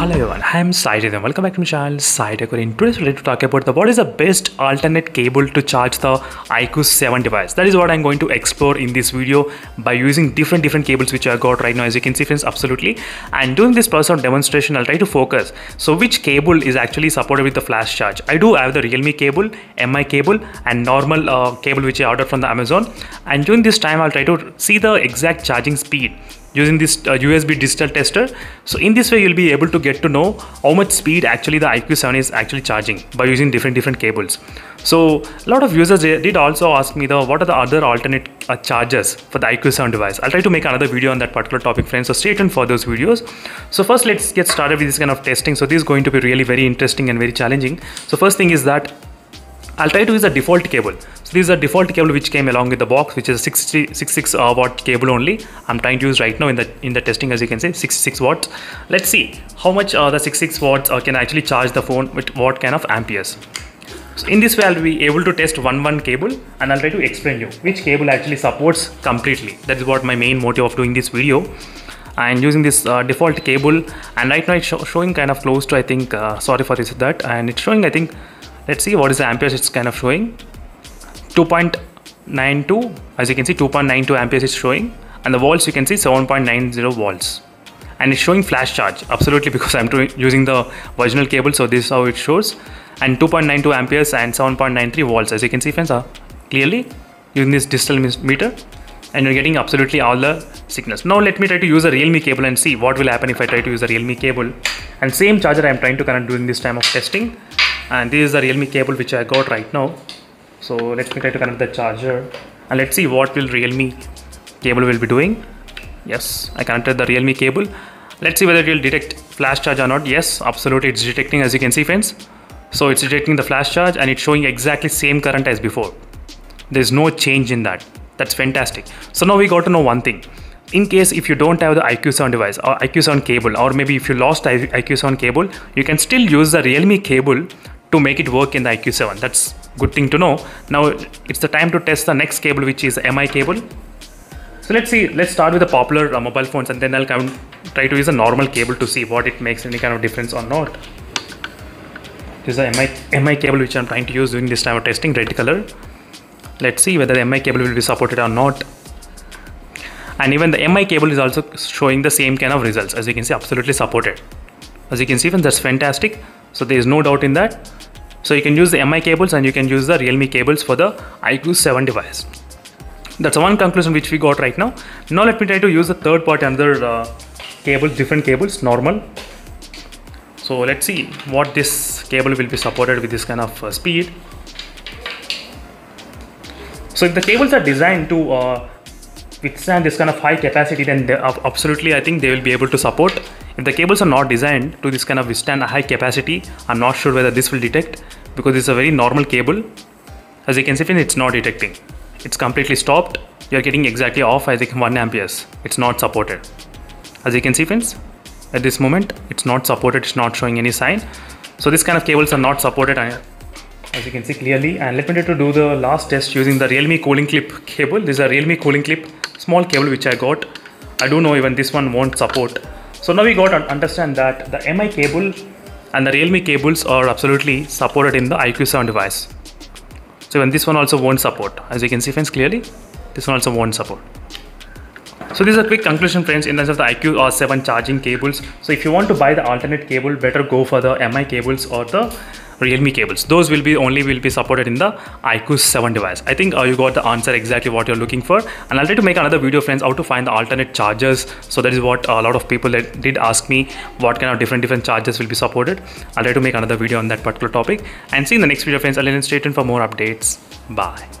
Hello everyone, I am Sai and welcome back to my channel Sai Tech. In today's video to talk about the what is the best alternate cable to charge the iQOO 7 device. That is what I'm going to explore in this video by using different different cables which I got right now as you can see friends absolutely. And during this process of demonstration I'll try to focus. So which cable is actually supported with the flash charge? I do have the Realme cable, MI cable and normal uh, cable which I ordered from the Amazon. And during this time I'll try to see the exact charging speed using this uh, USB digital tester. So in this way, you'll be able to get to know how much speed actually the iQOO 7 is actually charging by using different different cables. So a lot of users did also ask me the what are the other alternate uh, chargers for the iQOO 7 device. I'll try to make another video on that particular topic, friends. So stay tuned for those videos. So first, let's get started with this kind of testing. So this is going to be really very interesting and very challenging. So first thing is that I'll try to use a default cable. So this is a default cable which came along with the box, which is a 66 uh, watt cable only. I'm trying to use right now in the in the testing, as you can see, 66 watts. Let's see how much uh, the 66 watts uh, can actually charge the phone with what kind of amperes. So in this way, I'll be able to test one one cable, and I'll try to explain you which cable actually supports completely. That is what my main motive of doing this video and using this uh, default cable and right now it's showing kind of close to I think uh, sorry for this that and it's showing I think let's see what is the amperes it's kind of showing. 2.92 as you can see 2.92 amperes is showing. And the volts you can see 7.90 volts. And it's showing flash charge absolutely because I'm using the original cable so this is how it shows. And 2.92 amperes and 7.93 volts as you can see friends are clearly using this digital meter. And you're getting absolutely all the signals. Now let me try to use a Realme cable and see what will happen if I try to use a Realme cable. And same charger I'm trying to connect during this time of testing and this is the Realme cable which I got right now. So let me try to connect the charger. And let's see what will Realme cable will be doing. Yes I connected the Realme cable. Let's see whether it will detect flash charge or not. Yes absolutely it's detecting as you can see friends. So it's detecting the flash charge and it's showing exactly same current as before. There's no change in that. That's fantastic. So now we got to know one thing. In case if you don't have the iQOO 7 device or iQOO 7 cable or maybe if you lost the iQOO 7 cable you can still use the Realme cable to make it work in the iQOO 7. that's good thing to know. Now it's the time to test the next cable which is MI cable. So let's see let's start with the popular uh, mobile phones and then I'll come try to use a normal cable to see what it makes any kind of difference or not. This is the MI, MI cable which I'm trying to use during this time of testing red color. Let's see whether the MI cable will be supported or not. And even the MI cable is also showing the same kind of results as you can see absolutely supported. As you can see even that's fantastic so there is no doubt in that so you can use the MI cables and you can use the Realme cables for the iQOO 7 device. That's one conclusion which we got right now. Now let me try to use the third part another uh, cable, different cables, normal. So let's see what this cable will be supported with this kind of uh, speed. So if the cables are designed to uh, withstand this kind of high capacity, then absolutely I think they will be able to support if the cables are not designed to this kind of withstand a high capacity, I'm not sure whether this will detect because it's a very normal cable. As you can see, it's not detecting. It's completely stopped. You're getting exactly off, I think 1 amperes. It's not supported. As you can see, friends, at this moment, it's not supported. It's not showing any sign. So this kind of cables are not supported uh, as you can see clearly. And let me try to do the last test using the Realme cooling clip cable. This is a Realme cooling clip, small cable which I got. I don't know even this one won't support so now we got to understand that the MI cable and the Realme cables are absolutely supported in the iQOO 7 device. So even this one also won't support. As you can see friends clearly, this one also won't support. So this is a quick conclusion friends in terms of the iQOO 7 charging cables. So if you want to buy the alternate cable, better go for the MI cables or the Realme cables. Those will be only will be supported in the iQOO 7 device. I think uh, you got the answer exactly what you're looking for. And I'll try to make another video friends how to find the alternate chargers. So that is what a lot of people that did ask me what kind of different different chargers will be supported. I'll try to make another video on that particular topic and see in the next video friends. I'll stay tuned for more updates. Bye.